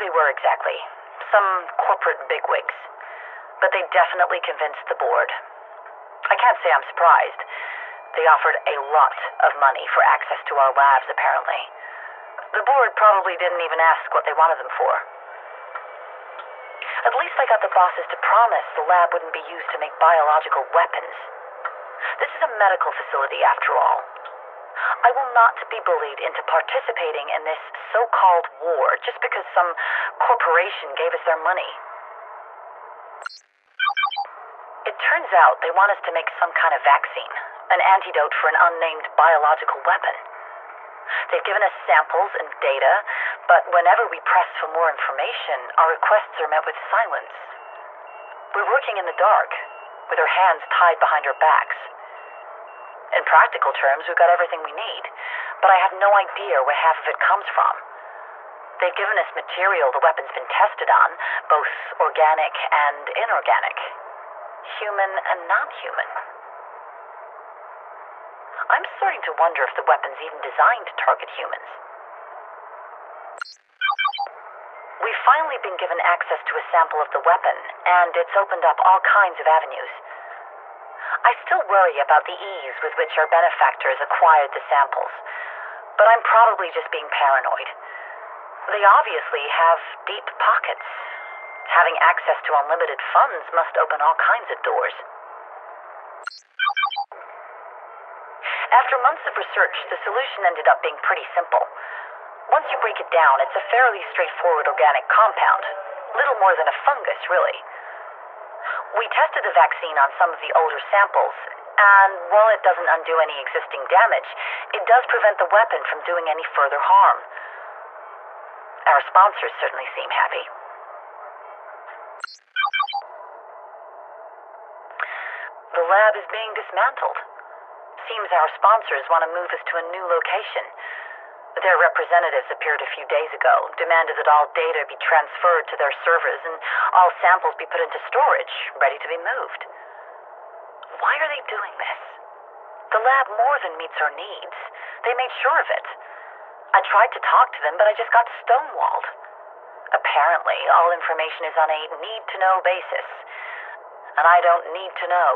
they were exactly. Some corporate bigwigs. But they definitely convinced the board. I can't say I'm surprised. They offered a lot of money for access to our labs, apparently. The board probably didn't even ask what they wanted them for. At least I got the bosses to promise the lab wouldn't be used to make biological weapons. This is a medical facility, after all. I will not be bullied into participating in this so called war just because some corporation gave us their money. It turns out they want us to make some kind of vaccine, an antidote for an unnamed biological weapon. They've given us samples and data, but whenever we press for more information, our requests are met with silence. We're working in the dark, with our hands tied behind our backs. In practical terms, we've got everything we need, but I have no idea where half of it comes from. They've given us material the weapon's been tested on, both organic and inorganic, human and non human. I'm starting to wonder if the weapon's even designed to target humans. We've finally been given access to a sample of the weapon, and it's opened up all kinds of avenues. I still worry about the ease with which our benefactors acquired the samples, but I'm probably just being paranoid. They obviously have deep pockets. Having access to unlimited funds must open all kinds of doors. After months of research, the solution ended up being pretty simple. Once you break it down, it's a fairly straightforward organic compound. Little more than a fungus, really. We tested the vaccine on some of the older samples, and while it doesn't undo any existing damage, it does prevent the weapon from doing any further harm. Our sponsors certainly seem happy. The lab is being dismantled. Seems our sponsors want to move us to a new location. Their representatives appeared a few days ago, demanded that all data be transferred to their servers and all samples be put into storage, ready to be moved. Why are they doing this? The lab more than meets our needs. They made sure of it. I tried to talk to them, but I just got stonewalled. Apparently, all information is on a need to know basis. And I don't need to know.